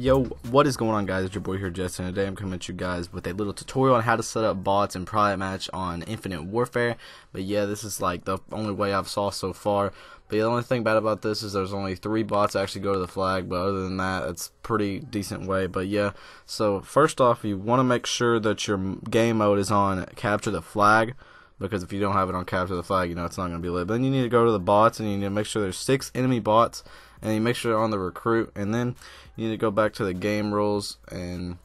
Yo, what is going on guys? It's your boy here, Justin. Today I'm coming at you guys with a little tutorial on how to set up bots in Private Match on Infinite Warfare. But yeah, this is like the only way I've saw so far. But yeah, the only thing bad about this is there's only three bots actually go to the flag. But other than that, it's pretty decent way. But yeah, so first off, you want to make sure that your game mode is on Capture the Flag because if you don't have it on capture the flag, you know it's not going to be lit. But then you need to go to the bots and you need to make sure there's six enemy bots and you make sure they're on the recruit and then you need to go back to the game rules and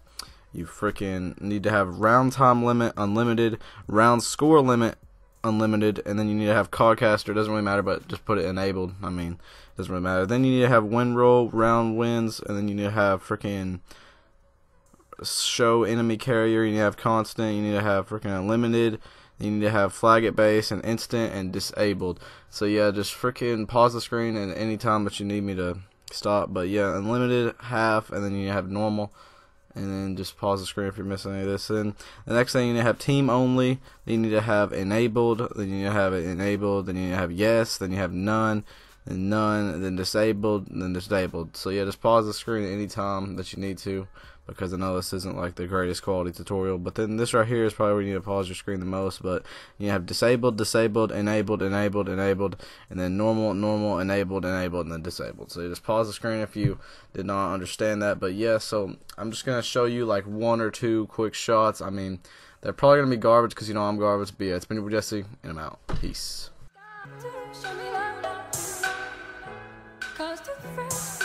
you freaking need to have round time limit unlimited, round score limit unlimited, and then you need to have cardcaster. Doesn't really matter, but just put it enabled. I mean, doesn't really matter. Then you need to have win rule, round wins, and then you need to have freaking show enemy carrier. You need to have constant. You need to have freaking unlimited you need to have flag at base and instant and disabled. So yeah, just freaking pause the screen at any time that you need me to stop. But yeah, unlimited, half, and then you have normal. And then just pause the screen if you're missing any of this. Then the next thing you need to have team only. Then you need to have enabled. Then you need to have it enabled. Then you need to have yes. Then you have none. Then none. Then disabled. Then disabled. So yeah, just pause the screen any time that you need to because I know this isn't like the greatest quality tutorial. But then this right here is probably where you need to pause your screen the most. But you have disabled, disabled, enabled, enabled, enabled, and then normal, normal, enabled, enabled, and then disabled. So just pause the screen if you did not understand that. But yeah, so I'm just gonna show you like one or two quick shots. I mean, they're probably gonna be garbage because you know I'm garbage. But yeah, it's been your Jesse, and I'm out. Peace. Cause the friends